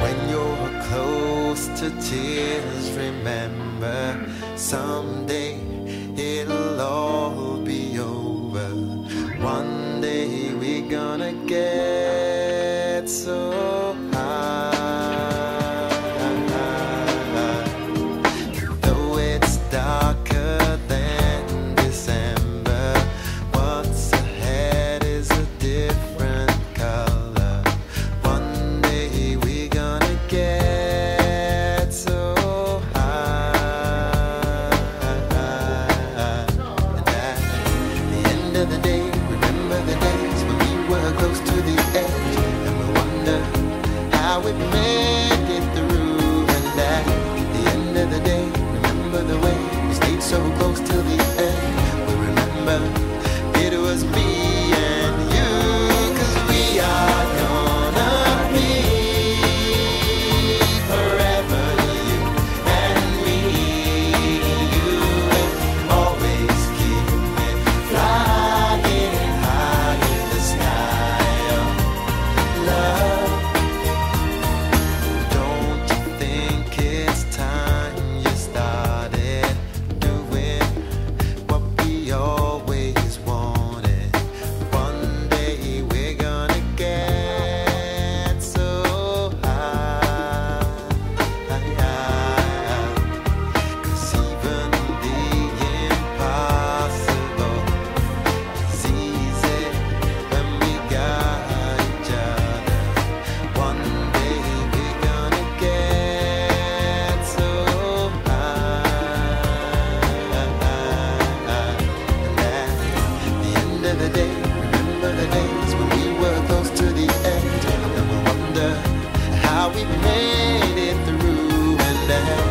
When you're close to tears, remember someday it'll all be over. One day we're gonna get so of the day, remember the days when we were close to the edge, and we wonder how we made it through. And at the end of the day, remember the way we stayed so close till the end. We remember down.